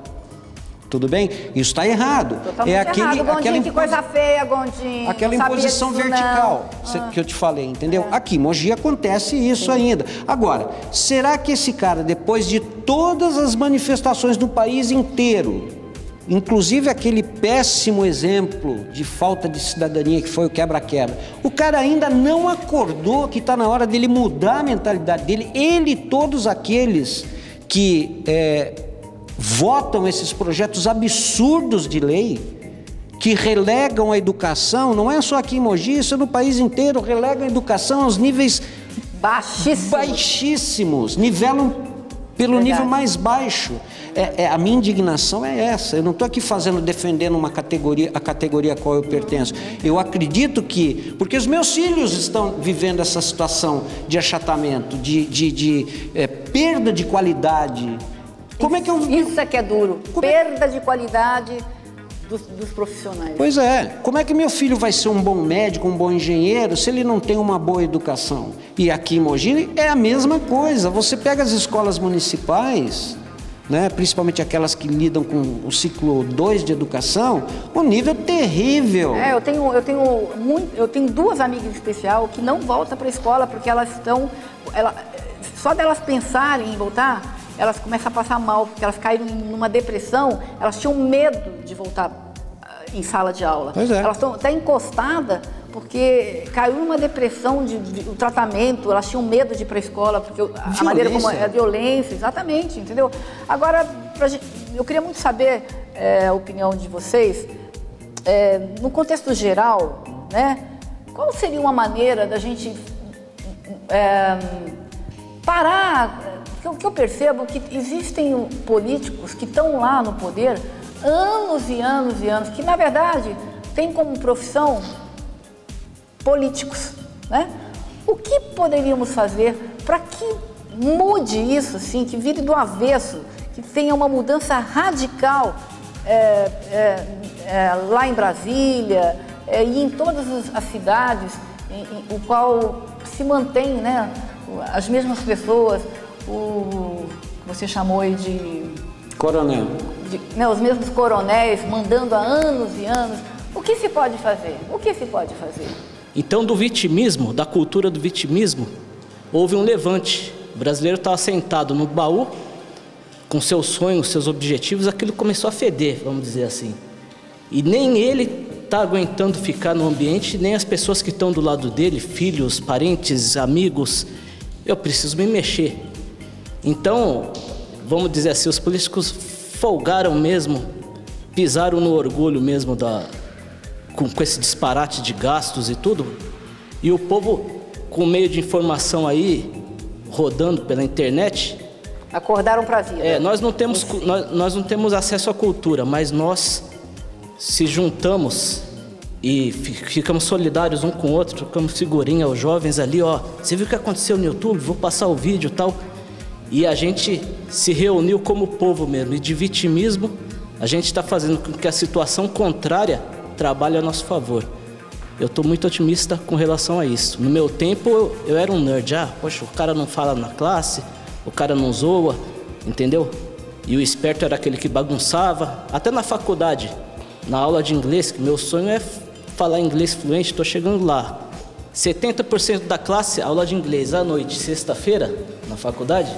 Tudo bem? Isso está errado. Totalmente é aquele, errado, Gondim, aquela que imposi- coisa feia, Gondim. Aquela Não imposição disso, vertical Ah. que eu te falei, entendeu? Aqui em Mogi acontece isso ainda. Agora, será que esse cara, depois de todas as manifestações do país inteiro, inclusive aquele péssimo exemplo de falta de cidadania que foi o quebra-quebra, o cara ainda não acordou que está na hora dele mudar a mentalidade dele, ele e todos aqueles que é, votam esses projetos absurdos de lei que relegam a educação, não é só aqui em Mogi, isso é no país inteiro, relegam a educação aos níveis Baixíssimo. baixíssimos, nivelam pelo Verdade. nível mais baixo. É, é- a minha indignação é essa. Eu não estou aqui fazendo defendendo uma categoria, a categoria a qual eu pertenço. Eu acredito que, porque os meus filhos estão vivendo essa situação de achatamento, de, de, de, eh, perda de qualidade. Como é que eu Isso é que é duro. Como é- Perda de qualidade dos, dos profissionais. Pois é, como é que meu filho vai ser um bom médico, um bom engenheiro, se ele não tem uma boa educação? E aqui em Mogi é a mesma coisa. Você pega as escolas municipais, né, principalmente aquelas que lidam com o ciclo 2 de educação, um nível terrível. É, eu tenho, eu tenho muito, eu tenho duas amigas em especial que não voltam para a escola porque elas estão, ela, só delas pensarem em voltar, elas começam a passar mal porque elas caíram em uma depressão, elas tinham medo de voltar ah, em sala de aula. Pois é. Elas estão até encostadas porque caiu numa depressão de, de- o tratamento, elas tinham medo de ir para a escola porque o- a maneira como Violência. é violência, exatamente, entendeu? Agora, gente- eu queria muito saber é, a opinião de vocês é, no contexto geral, né, qual seria uma maneira da gente é, parar? O que eu percebo que existem políticos que estão lá no poder anos e anos e anos, que na verdade têm como profissão políticos, né? O que poderíamos fazer para que mude isso, assim, que vire do avesso, que tenha uma mudança radical é, é, é, lá em Brasília é, e em todas as- as cidades, em, em- o qual se mantém, né, as mesmas pessoas, o que você chamou aí de Coronel. de- né, os mesmos coronéis mandando há anos e anos. O que se pode fazer? O que se pode fazer? Então, do vitimismo, da cultura do vitimismo, houve um levante. O brasileiro estava sentado no baú, com seus sonhos, seus objetivos, aquilo começou a feder, vamos dizer assim. E nem ele está aguentando ficar no ambiente, nem as pessoas que estão do lado dele, filhos, parentes, amigos. Eu preciso me mexer. Então, vamos dizer assim, os políticos folgaram mesmo, pisaram no orgulho mesmo da, com, com esse disparate de gastos e tudo, e o povo, com meio de informação aí, rodando pela internet, Acordaram para a vida. é, nós, não temos, nós, nós não temos acesso à cultura, mas nós se juntamos e fi- ficamos solidários um com o outro, trocamos figurinha aos jovens ali, ó. Você viu o que aconteceu no YouTube? Vou passar o vídeo e tal. E a gente se reuniu como povo mesmo. E de vitimismo, a gente está fazendo com que a situação contrária trabalhe a nosso favor. Eu estou muito otimista com relação a isso. No meu tempo, eu, eu era um nerd. Ah, poxa, o cara não fala na classe, o cara não zoa, entendeu? E o esperto era aquele que bagunçava. Até na faculdade, na aula de inglês, que meu sonho é falar inglês fluente, estou chegando lá. 70% da classe, aula de inglês à noite, sexta-feira, na faculdade.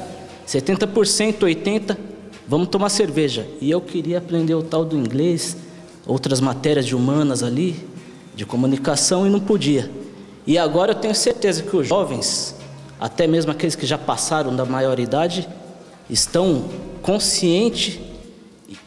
70%, 80%, vamos tomar cerveja. E eu queria aprender o tal do inglês, outras matérias de humanas ali, de comunicação, e não podia. E agora eu tenho certeza que os jovens, até mesmo aqueles que já passaram da maioridade, estão conscientes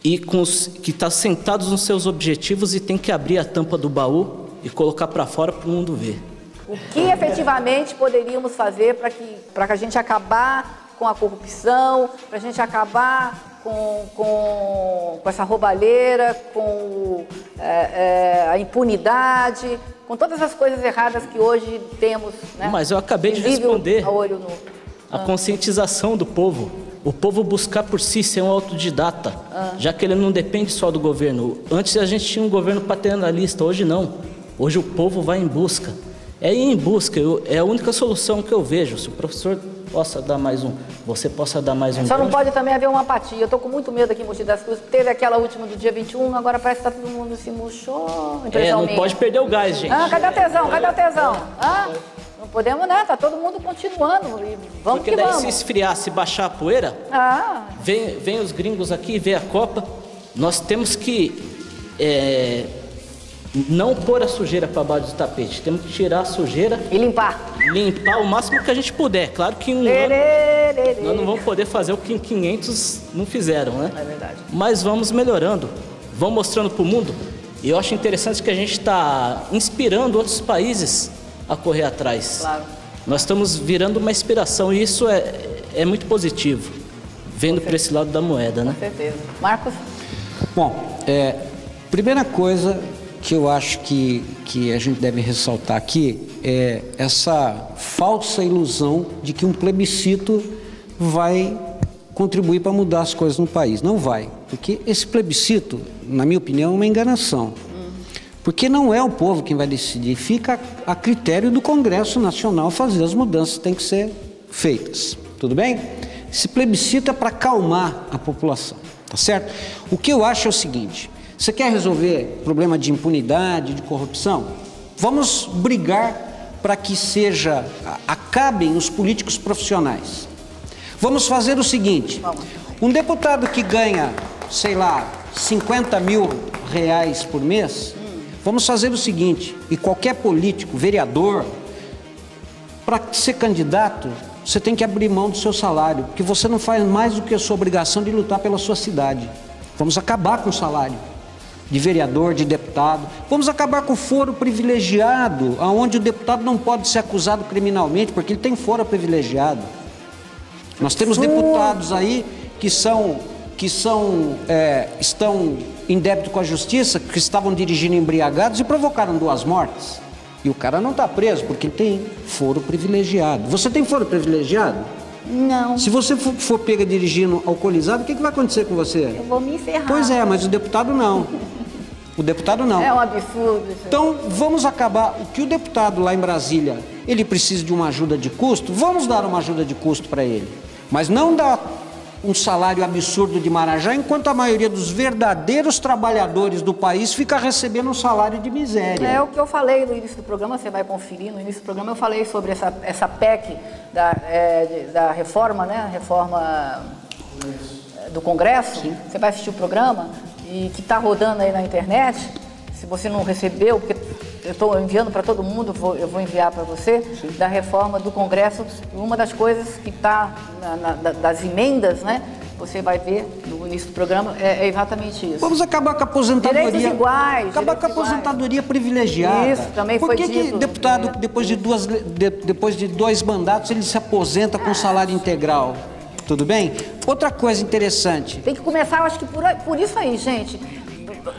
e os, que estão sentados nos seus objetivos e tem que abrir a tampa do baú e colocar para fora para o mundo ver. O que efetivamente poderíamos fazer para que, que a gente acabar com a corrupção, para a gente acabar com, com, com essa roubalheira, com é, é, a impunidade, com todas as coisas erradas que hoje temos. Né? Mas eu acabei de Visível responder. A olho nu. A conscientização do povo. O povo buscar por si ser um autodidata, já que ele não depende só do governo. Antes a gente tinha um governo paternalista, hoje não. Hoje o povo vai em busca. É ir em busca, eu- é a única solução que eu vejo. Se o professor possa dar mais um, você possa dar mais um. Só não gancho. pode também haver uma apatia. Eu estou com muito medo aqui em Mogi das Cruzes. Teve aquela última do dia 21, agora parece que está todo mundo se murchou. É, impressão não pode perder o gás, gente. Ah, cadê o tesão? Cadê o tesão? Ah, não podemos, né? Tá todo mundo continuando. Vamos Porque que daí vamos. se esfriar, se baixar a poeira, Ah, vem, vem os gringos aqui, vê a Copa. Nós temos que é, não pôr a sujeira para baixo do tapete. Temos que tirar a sujeira, e limpar. limpar o máximo que a gente puder. Claro que em um ano Lê, lê, lê. nós não vamos poder fazer o que em 500 não fizeram, né? É verdade. Mas vamos melhorando, vamos mostrando para o mundo. E eu acho interessante que a gente está inspirando outros países a correr atrás. Claro. Nós estamos virando uma inspiração e isso é, é muito positivo. vendo por esse lado da moeda, né? Com certeza. Marcos? Bom, é, primeira coisa que eu acho que, que a gente deve ressaltar aqui é essa falsa ilusão de que um plebiscito vai contribuir para mudar as coisas no país. Não vai, porque esse plebiscito, na minha opinião, é uma enganação. Porque não é o povo quem vai decidir, fica a critério do Congresso Nacional fazer as mudanças que têm que ser feitas. Tudo bem? Esse plebiscito é para acalmar a população, tá certo? O que eu acho é o seguinte: você quer resolver problema de impunidade, de corrupção? Vamos brigar para que seja acabem os políticos profissionais. Vamos fazer o seguinte: um deputado que ganha, sei lá, 50 mil reais por mês, vamos fazer o seguinte: e qualquer político, vereador, para ser candidato, você tem que abrir mão do seu salário, porque você não faz mais do que a sua obrigação de lutar pela sua cidade. Vamos acabar com o salário de vereador, de deputado. Vamos acabar com o foro privilegiado, aonde o deputado não pode ser acusado criminalmente, porque ele tem foro privilegiado. Nós temos deputados aí que são que são é, estão em débito com a justiça, que estavam dirigindo embriagados e provocaram duas mortes. E o cara não está preso porque tem foro privilegiado. Você tem foro privilegiado? Não. Se você for, for pega dirigindo alcoolizado, o que, que vai acontecer com você? Eu vou me encerrar. Pois é, mas o deputado não. O deputado não. É um absurdo. Isso. Então, vamos acabar. O que o deputado lá em Brasília, ele precisa de uma ajuda de custo, vamos dar uma ajuda de custo para ele. Mas não dar um salário absurdo de Marajá, enquanto a maioria dos verdadeiros trabalhadores do país fica recebendo um salário de miséria. É o que eu falei no início do programa, você vai conferir. No início do programa eu falei sobre essa, essa PEC da, é, da reforma, né? Reforma do Congresso. Sim. Você vai assistir o programa e que está rodando aí na internet. Se você não recebeu, porque eu estou enviando para todo mundo, vou, eu vou enviar para você, Sim. da reforma do Congresso. Uma das coisas que está das emendas, né? Você vai ver no início do programa, é, é exatamente isso. Vamos acabar com a aposentadoria. Direitos iguais. Acabar com a aposentadoria iguais. privilegiada. Isso, também Por foi que, dito. que deputado, é. depois, de duas, de, depois de dois mandatos, ele se aposenta com salário integral? Tudo bem? Outra coisa interessante. Tem que começar, eu acho que por, por isso aí, gente.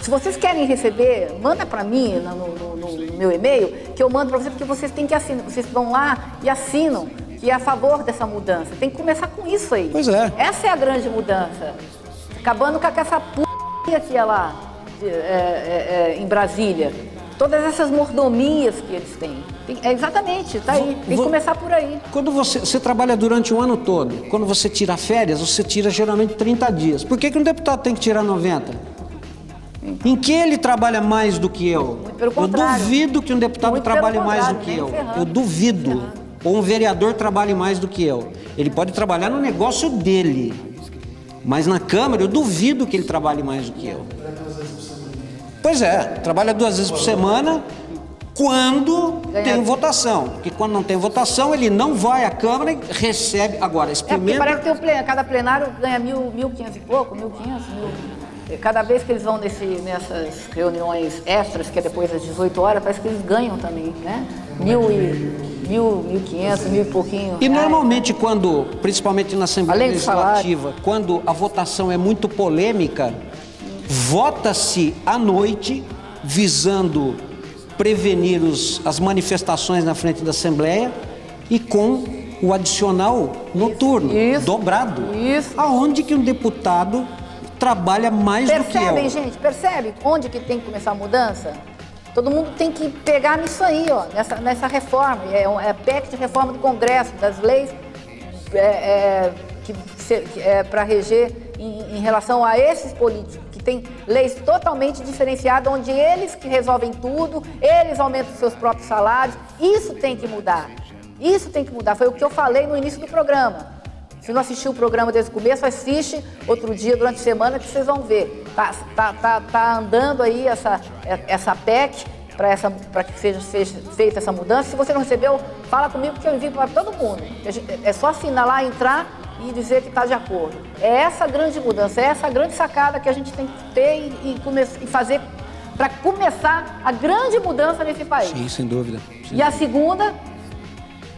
Se vocês querem receber, manda para mim no, no, no, meu e-mail, que eu mando para vocês, porque vocês têm que assinar. Vocês vão lá e assinam que é a favor dessa mudança. Tem que começar com isso aí. Pois é. Essa é a grande mudança. Acabando com essa p que é lá de, é, é, é, em Brasília. Todas essas mordomias que eles têm. Tem, é exatamente, tá aí. Tem que começar por aí. Quando você, você trabalha durante o ano todo, quando você tira férias, você tira geralmente 30 dias. Por que, que um deputado tem que tirar 90? Em que ele trabalha mais do que eu? Eu duvido que um deputado Muito trabalhe mais do que eu. ferrando. Eu duvido. Ferrando. Ou um vereador trabalhe mais do que eu. Ele pode trabalhar no negócio dele. Mas na Câmara eu duvido que ele trabalhe mais do que eu. Pois é, trabalha duas vezes por semana quando tem votação. Porque quando não tem votação, ele não vai à Câmara e recebe. Agora, É experimenta. parece que tem um plenário, cada plenário ganha mil, mil quinhentos e pouco, mil quinhentos, mil. Cada vez que eles vão nesse, nessas reuniões extras, que é depois das 18 horas, parece que eles ganham também, né? Mil e mil, mil quinhentos, mil e pouquinho. E reais. normalmente quando, principalmente na Assembleia. Legislativa, quando a votação é muito polêmica, vota-se à noite visando prevenir os, as manifestações na frente da Assembleia e com o adicional noturno, isso, dobrado. isso. Aonde que um deputado trabalha mais do que Percebem, eu? gente? Percebe onde que tem que começar a mudança? Todo mundo tem que pegar nisso aí, ó, nessa, nessa reforma. É, um- é PEC de reforma do Congresso, das leis é, é, que, que é para reger em, em relação a esses políticos, tem leis totalmente diferenciadas, onde eles que resolvem tudo, eles aumentam seus próprios salários. Isso tem que mudar. Isso tem que mudar. Foi o que eu falei no início do programa. Se não assistiu o programa desde o começo, assiste outro dia, durante a semana, que vocês vão ver. Tá, tá, tá, tá andando aí essa, essa PEC para que seja, seja feita essa mudança. Se você não recebeu, fala comigo que eu envio para todo mundo. É só assinar lá, entrar e dizer que está de acordo. É essa a grande mudança, é essa a grande sacada que a gente tem que ter e, e, e fazer para começar a grande mudança nesse país. Sim, sem dúvida. E a segunda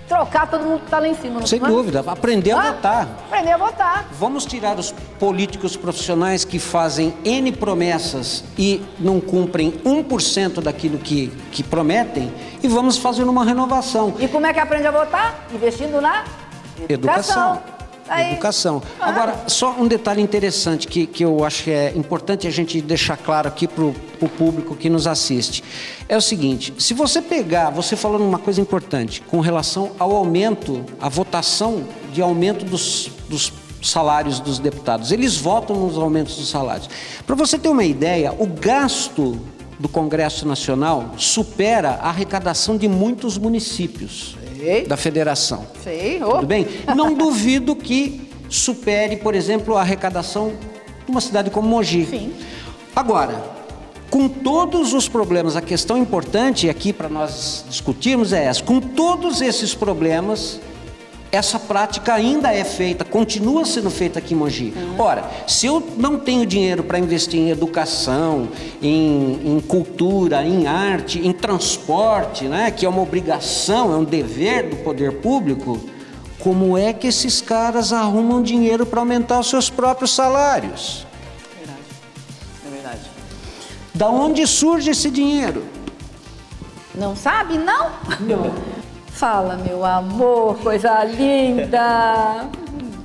trocar todo mundo que tá lá em cima. não Sem é? dúvida, aprender a Hã? votar. Aprender a votar. Vamos tirar os políticos profissionais que fazem N promessas e não cumprem 1% daquilo que, que prometem e vamos fazer uma renovação. E como é que aprende a votar? Investindo na Educação. Aí. Educação. Ah. Agora, só um detalhe interessante que, que eu acho que é importante a gente deixar claro aqui para o público que nos assiste. É o seguinte: se você pegar, você falou uma coisa importante com relação ao aumento, a votação de aumento dos, dos salários dos deputados. Eles votam nos aumentos dos salários. Para você ter uma ideia, o gasto do Congresso Nacional supera a arrecadação de muitos municípios Sei. da federação. Sei, ô. Tudo bem? Não duvido que supere, por exemplo, a arrecadação de uma cidade como Mogi. Sim. Agora, com todos os problemas, a questão importante aqui para nós discutirmos é essa: com todos esses problemas, essa prática ainda é feita, continua sendo feita aqui em Mogi. Ora, se eu não tenho dinheiro para investir em educação, em, em cultura, em arte, em transporte, né, que é uma obrigação, é um dever do poder público, como é que esses caras arrumam dinheiro para aumentar os seus próprios salários? É verdade. Da onde surge esse dinheiro? Não sabe, não? Não. Fala, meu amor, coisa linda.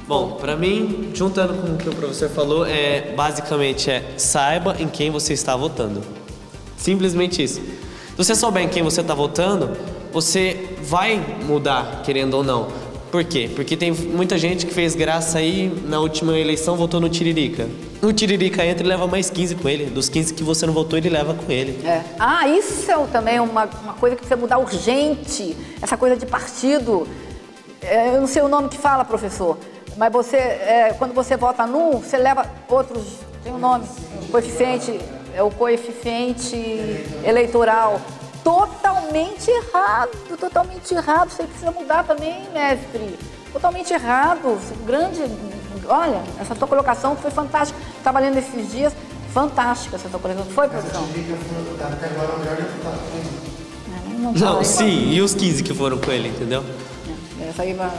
Bom, pra mim, juntando com o que o professor falou, é basicamente é saiba em quem você está votando. Simplesmente isso. Se você souber em quem você está votando, você vai mudar, querendo ou não. Por quê? Porque tem muita gente que fez graça aí na última eleição votou no Tiririca. O Tiririca entra e leva mais 15 com ele. Dos 15 que você não votou, ele leva com ele. É. Ah, isso é também uma, uma coisa que precisa mudar urgente. Essa coisa de partido. É, eu não sei o nome que fala, professor. Mas você, é, quando você vota num, você leva outros. Tem um nome. Coeficiente. É o coeficiente eleitoral. Totalmente errado, totalmente errado. Isso aí precisa mudar também, mestre. Totalmente errado. Grande. Olha, essa tua colocação foi fantástica. Estava lendo esses dias. Fantástica essa tua colocação. Foi, produção? É, não fala Não, aí. sim, e os 15 que foram com ele, entendeu? É, Essa aí vai,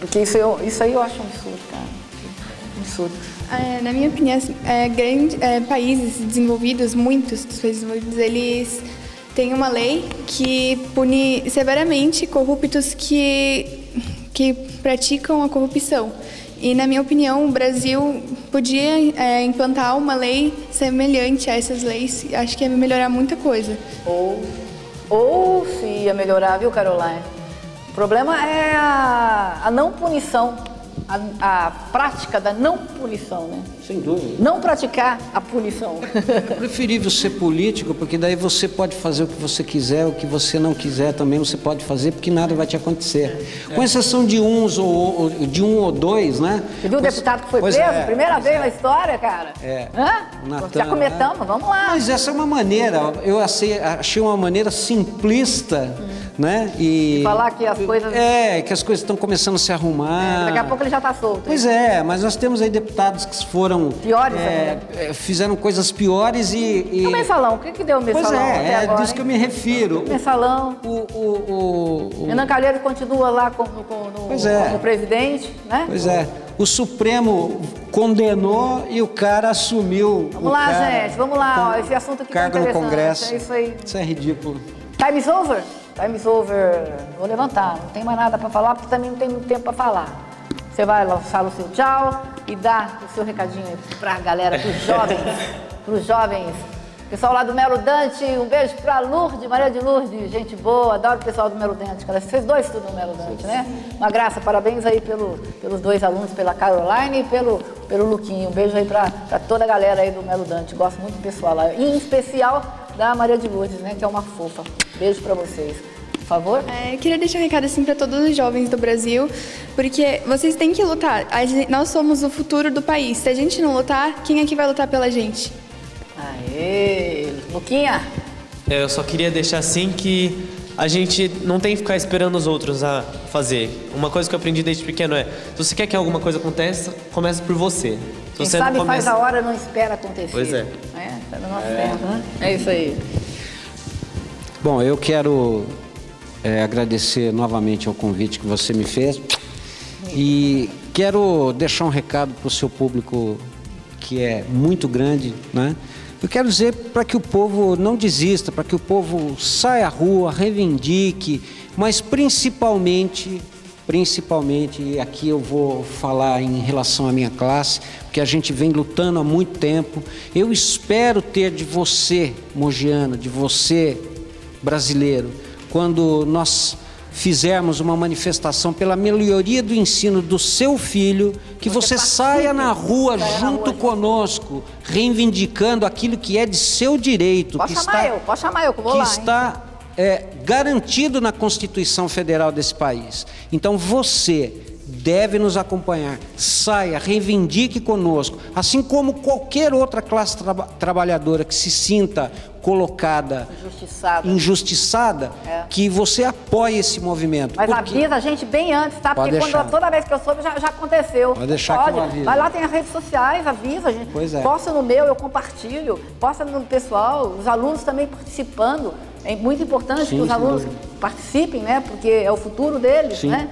Porque isso, eu, isso aí eu acho um absurdo, cara. Um. É, na minha opinião, assim, é, grande, é, países desenvolvidos, muitos dos países desenvolvidos, eles têm uma lei que pune severamente corruptos que, que praticam a corrupção. E, na minha opinião, o Brasil podia é, implantar uma lei semelhante a essas leis. Acho que ia melhorar muita coisa. Ou, ou se ia melhorar, viu, Caroline? O problema é a, a não punição, a, a prática da não punição, né? Sem dúvida. Não praticar a punição. É preferível ser político, porque daí você pode fazer o que você quiser, o que você não quiser também você pode fazer, porque nada vai te acontecer. Com exceção de uns ou, de um ou dois, né? Você viu o deputado que foi pois preso? é, Primeira pois vez é. na história, cara. É. Hã? Natan, Já comentamos, né? vamos lá. Mas essa é uma maneira, eu achei, achei uma maneira simplista, né? E De falar que as coisas- É, que as coisas estão começando a se arrumar. Daqui a pouco ele já tá solto. Pois é, mas nós temos aí deputados que foram. Piores é, é, Fizeram coisas piores e. e... E o mensalão? O que, que deu o Pois mensalão até é, é agora, disso que eu hein? me refiro. Mensalão. O, o, o, o- Renan Calheiros continua lá como, como, no- Pois é. como presidente, né? Pois é, o Supremo condenou e o cara assumiu. Vamos o lá, cara gente, vamos lá, ó, com esse assunto aqui tá Cargo no interessante, Congresso. é isso aí. Isso é ridículo. Time's over? Time's over. Vou levantar, não tem mais nada para falar, porque também não tem muito tempo para falar. Você vai lançar o seu tchau e dá o seu recadinho aí pra galera, pros jovens, pros jovens. Pessoal lá do Melo Dante, um beijo pra Lourdes, Maria de Lourdes, gente boa, adoro o pessoal do Melo Dante, cara. Vocês dois estudam no Melo Dante, né? Uma graça, parabéns aí pelo, pelos dois alunos, pela Caroline e pelo, pelo Luquinho. Um beijo aí pra, pra toda a galera aí do Melo Dante, gosto muito do pessoal lá. E em especial da Maria de Lourdes, né, que é uma fofa. Beijo pra vocês. Por favor? É, eu queria deixar um recado assim para todos os jovens do Brasil, porque vocês têm que lutar. A gente- nós somos o futuro do país. Se a gente não lutar, quem é que vai lutar pela gente? Aê, Luquinha. É, Eu só queria deixar assim que a gente não tem que ficar esperando os outros a fazer. Uma coisa que eu aprendi desde pequeno é: se você quer que alguma coisa aconteça, comece por você. Quem você sabe faz a hora, não espera acontecer. Pois é. É, tá no nosso tempo, né? É isso aí. Bom, eu quero é, agradecer novamente o convite que você me fez. E quero deixar um recado para o seu público que é muito grande, né? Eu quero dizer para que o povo não desista, para que o povo saia à rua, reivindique, mas principalmente, principalmente, e aqui eu vou falar em relação à minha classe, porque a gente vem lutando há muito tempo. Eu espero ter de você, mogiano, de você, brasileiro, quando nós fizermos uma manifestação pela melhoria do ensino do seu filho, que você, você saia na rua junto na rua, conosco, reivindicando aquilo que é de seu direito. Pode que chamar está, eu, pode chamar eu que vou que lá. Está é, garantido na Constituição Federal desse país. Então você deve nos acompanhar. Saia, reivindique conosco, assim como qualquer outra classe tra trabalhadora que se sinta colocada injustiçada, injustiçada é. que você apoie esse movimento. Mas porque... avisa a gente bem antes, tá? Porque quando, toda vez que eu soube já, já aconteceu. Pode deixar Pode. que eu Vai lá, tem as redes sociais, avisa a gente. Pois é. Posta no meu, eu compartilho. Posta no pessoal, os alunos também participando. É muito importante Sim, que os alunos dúvida. participem, né? Porque é o futuro deles, Sim. né?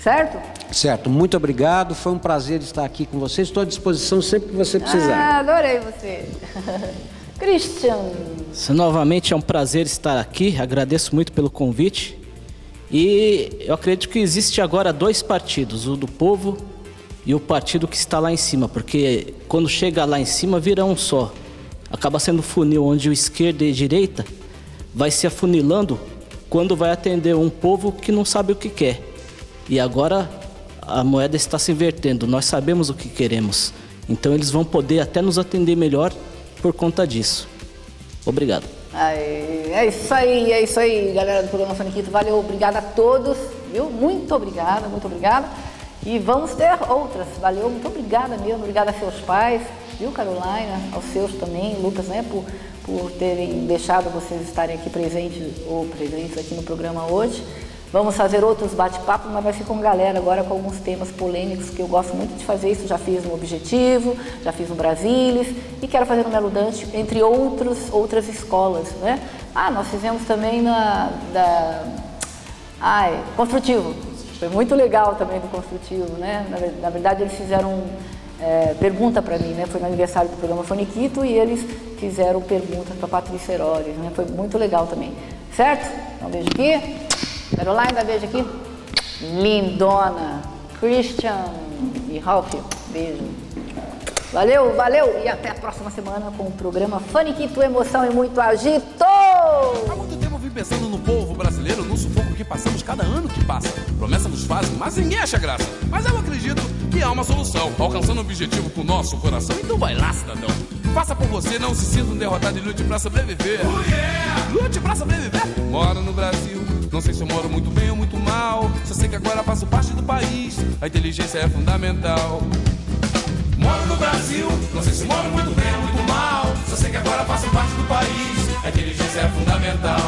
Certo? Certo, muito obrigado. Foi um prazer estar aqui com você. Estou à disposição sempre que você precisar. Ah, adorei você. Christian. Novamente é um prazer estar aqui. Agradeço muito pelo convite. E eu acredito que existe agora dois partidos, o do povo e o partido que está lá em cima, porque quando chega lá em cima vira um só. Acaba sendo funil onde o esquerda e a direita vai se afunilando quando vai atender um povo que não sabe o que quer. E agora a moeda está se invertendo. Nós sabemos o que queremos. Então eles vão poder até nos atender melhor por conta disso. Obrigado. É isso aí, é isso aí, galera do programa Faniquito. Valeu, obrigada a todos, viu? Muito obrigada, muito obrigada. E vamos ter outras. Valeu, muito obrigada mesmo. Obrigada a seus pais, viu, Carolina? Aos seus também, Lucas, né? Por, por terem deixado vocês estarem aqui presentes ou presentes aqui no programa hoje. Vamos fazer outros bate-papos, mas vai ser com galera agora com alguns temas polêmicos que eu gosto muito de fazer isso. Já fiz no Objetivo, já fiz no Brasilis e quero fazer no Melo Dante, entre outros, outras escolas, né? Ah, nós fizemos também na da ai, Construtivo. Foi muito legal também do Construtivo, né? Na, na verdade, eles fizeram é, pergunta para mim, né? Foi no aniversário do programa Foniquito e eles fizeram pergunta para Patrícia Heroles, né? Foi muito legal também. Certo? Um beijo aqui. Caroline, beijo aqui. Lindona. Christian e Ralph, beijo. Valeu, valeu e até a próxima semana com o programa Faniquito Emoção e Muito Agito! Há muito tempo eu vim pensando no povo brasileiro, no sufoco que passamos cada ano que passa. Promessa nos fazem, mas ninguém acha graça. Mas eu acredito que há uma solução, alcançando o objetivo com o nosso coração. Então vai lá, cidadão. Faça por você, não se sinta um derrotado e lute pra sobreviver. Oh, yeah! Lute pra sobreviver. Moro no Brasil não sei se eu moro muito bem ou muito mal. Só sei que agora faço parte do país. A inteligência é fundamental. Moro no Brasil, não sei se moro muito bem ou muito mal. Só sei que agora faço parte do país. A inteligência é fundamental.